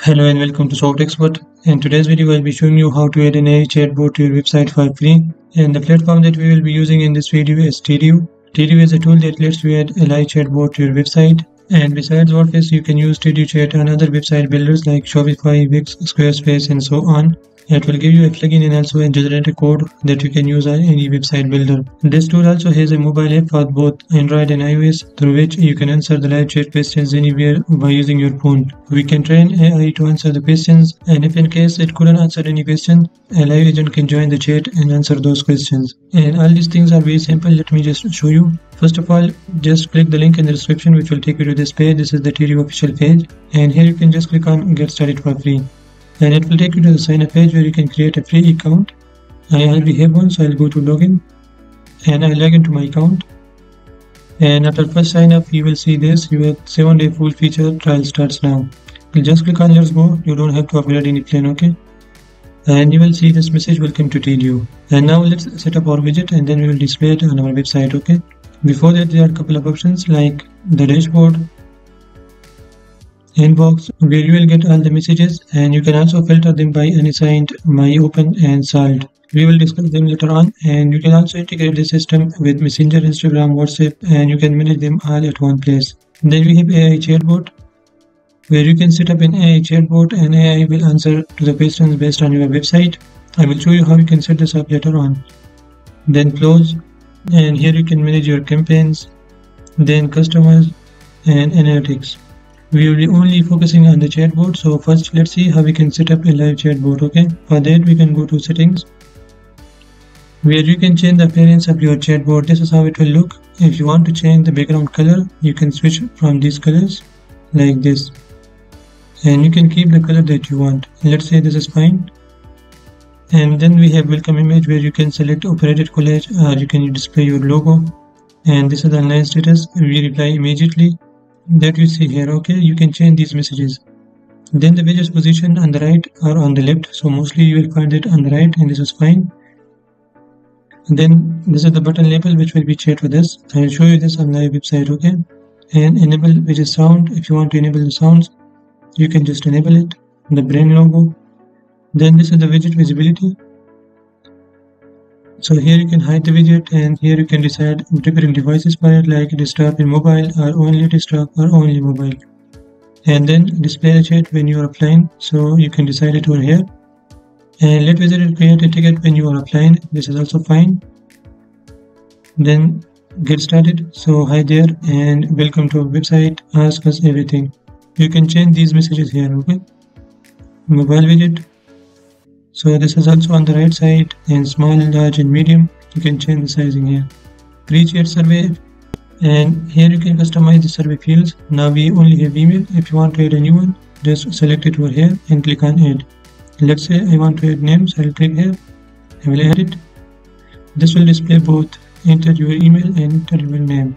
Hello and welcome to Soft Expert. In today's video, I'll be showing you how to add an AI chatbot to your website for free. And the platform that we will be using in this video is Tidio. Tidio is a tool that lets you add a live chatbot to your website. And besides WordPress, you can use Tidio Chat on other website builders like Shopify, Wix, Squarespace, and so on. It will give you a plugin and also a generated code that you can use on any website builder. This tool also has a mobile app for both Android and iOS through which you can answer the live chat questions anywhere by using your phone. We can train AI to answer the questions and if in case it couldn't answer any question, a live agent can join the chat and answer those questions. And all these things are very simple. Let me just show you. First of all, just click the link in the description which will take you to this page. This is the Tidio official page and here you can just click on get started for free and it will take you to the sign up page where you can create a free account. I already have one so I'll go to login. And I log into my account. And after first sign up you will see this. Your 7 day full feature. Trial starts now. You just click on let's go you don't have to upgrade any plan okay? And you will see this message welcome to Tidio and now let's set up our widget and then we will display it on our website okay? Before that there are a couple of options like the dashboard inbox where you will get all the messages and you can also filter them by unassigned, my open and salt. We will discuss them later on and you can also integrate the system with Messenger, Instagram, WhatsApp and you can manage them all at one place. Then we have AI chatbot where you can set up an AI chatbot and AI will answer to the questions based on your website. I will show you how you can set this up later on. Then close and here you can manage your campaigns, then customers and analytics we will be only focusing on the chatbot so first let's see how we can set up a live chatbot okay? For that we can go to settings where you can change the appearance of your chatbot. This is how it will look. If you want to change the background color you can switch from these colors like this and you can keep the color that you want. Let's say this is fine. And then we have welcome image where you can select operated collage or you can display your logo. And this is the online status. We reply immediately that you see here okay? You can change these messages. Then the widget's position on the right or on the left so mostly you will find it on the right and this is fine. Then this is the button label which will be shared with us. I will show you this on my website okay? And enable which is sound. If you want to enable the sounds you can just enable it the brain logo. Then this is the widget visibility so here you can hide the widget and here you can decide different devices for it like desktop in mobile or only desktop or only mobile. And then display the chat when you are offline so you can decide it over here. And let visitor create a ticket when you are offline. This is also fine. Then get started. So hi there and welcome to our website. Ask us everything. You can change these messages here, okay? Mobile widget so this is also on the right side in small, large and medium. You can change the sizing here. Pre-chat survey and here you can customize the survey fields. Now we only have email. If you want to add a new one, just select it over here and click on add. Let's say I want to add names. I'll click here. I will add it. This will display both enter your email and enter your name.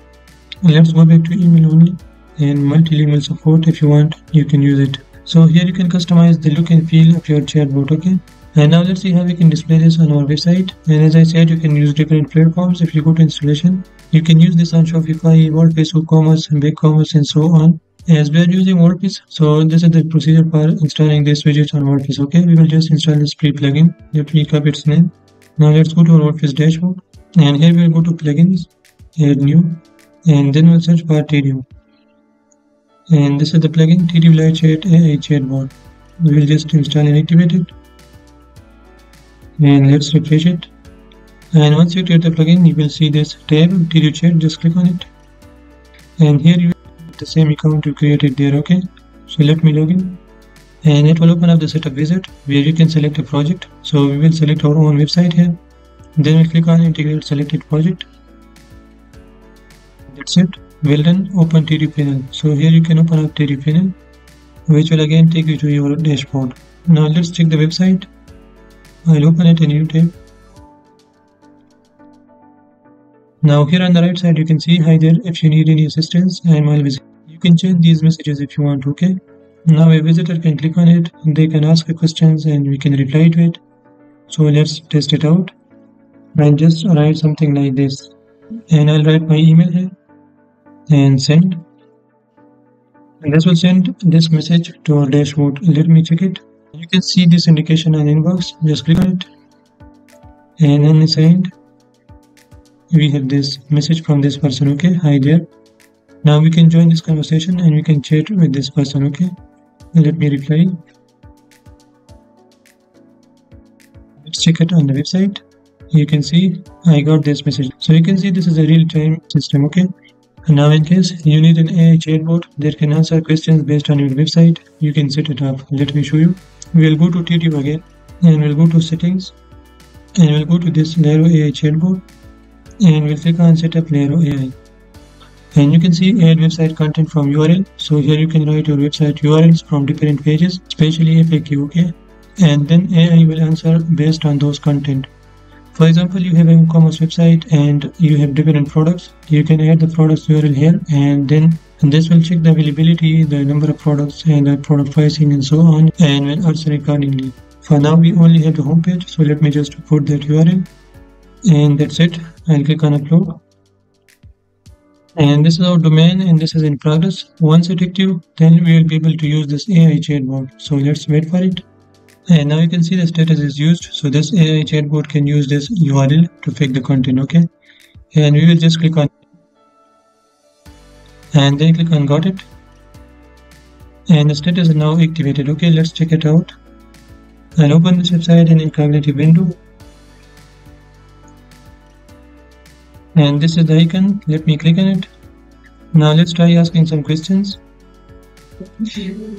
Let's go back to email only and multi-email support if you want you can use it. So here you can customize the look and feel of your chatbot okay and now let's see how we can display this on our website. And as I said you can use different platforms. If you go to installation you can use this on Shopify, WordPress, WooCommerce, BigCommerce and so on as we are using WordPress. So this is the procedure for installing this widget on WordPress okay? We will just install this free plugin. Let me copy its name. Now let's go to our WordPress dashboard. And here we will go to plugins add new and then we'll search for Tidio and this is the plugin Tidio Live Chat AI Chatbot. We will just install and activate it and let's refresh it. And once you create the plugin you will see this tab. Tidio Chat? Just click on it. And here you the same account you created there okay? So let me log in. And it will open up the setup wizard where you can select a project. So we will select our own website here. Then we click on integrate selected project. That's it. Well done. Open Tidio panel. So here you can open up Tidio panel which will again take you to your dashboard. Now let's check the website I'll open it in new tab. Now here on the right side you can see hi there if you need any assistance I'm always you can change these messages if you want okay? Now a visitor can click on it. They can ask questions and we can reply to it. So let's test it out. And just write something like this and I'll write my email here and send. And this will send this message to our dashboard. Let me check it you can see this indication on inbox. Just click on it. And on the end we have this message from this person okay? Hi there. Now we can join this conversation and we can chat with this person okay? Let me reply. Let's check it on the website. You can see I got this message. So you can see this is a real-time system okay? And now in case you need an AI chatbot that can answer questions based on your website you can set it up. Let me show you we'll go to Tidio again and we'll go to settings and we'll go to this Lyro AI chatbot and we'll click on setup Lyro AI and you can see add website content from URL so here you can write your website URLs from different pages especially FAQ okay? And then AI will answer based on those content. For example, you have an e-commerce website and you have different products. You can add the products URL here and then and this will check the availability, the number of products and the product pricing and so on and will answer accordingly. For now we only have the home page so let me just put that URL and that's it. I'll click on upload and this is our domain and this is in progress. Once it's active then we will be able to use this AI chatbot. So let's wait for it and now you can see the status is used so this AI chatbot can use this URL to fake the content okay and we will just click on and then click on got it. And the status is now activated. Okay let's check it out. I'll open this website in incognito window and this is the icon. Let me click on it. Now let's try asking some questions.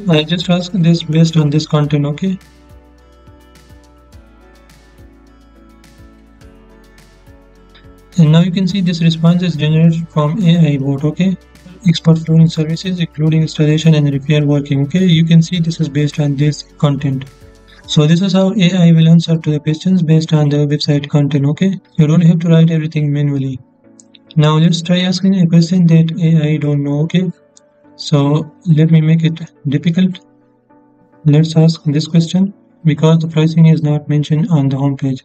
I just ask this based on this content okay? And now you can see this response is generated from AI bot okay expert flooring services including installation and repair working okay? You can see this is based on this content. So this is how AI will answer to the questions based on the website content okay? You don't have to write everything manually. Now let's try asking a question that AI don't know okay? So let me make it difficult. Let's ask this question because the pricing is not mentioned on the home page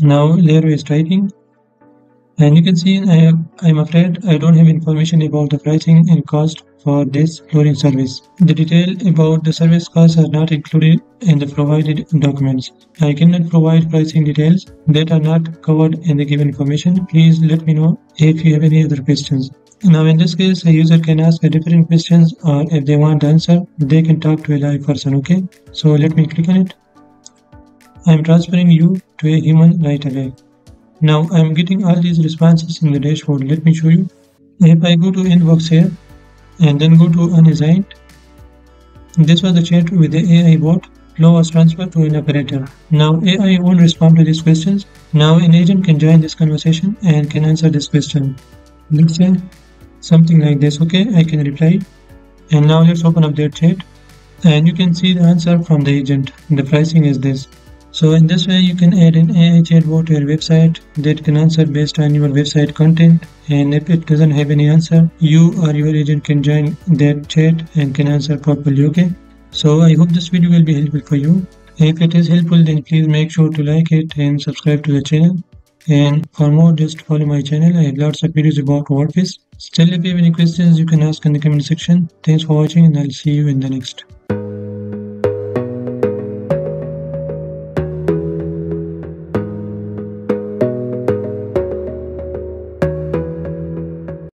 now Lyro is typing and you can see I I'm afraid I don't have information about the pricing and cost for this flooring service. The detail about the service costs are not included in the provided documents. I cannot provide pricing details that are not covered in the given information. Please let me know if you have any other questions. Now in this case, a user can ask a different questions or if they want the answer, they can talk to a live person, okay? So let me click on it. I'm transferring you to a human right away. Now I'm getting all these responses in the dashboard. Let me show you. If I go to inbox here and then go to unassigned, this was the chat with the AI bot. Flow was transferred to an operator. Now AI won't respond to these questions. Now an agent can join this conversation and can answer this question. Let's say something like this. Okay, I can reply. And now let's open up their chat. And you can see the answer from the agent. The pricing is this. So in this way you can add an AI chatbot to your website that can answer based on your website content and if it doesn't have any answer you or your agent can join that chat and can answer properly okay. So I hope this video will be helpful for you. If it is helpful then please make sure to like it and subscribe to the channel. And for more just follow my channel I have lots of videos about WordPress. Still if you have any questions you can ask in the comment section. Thanks for watching and I'll see you in the next.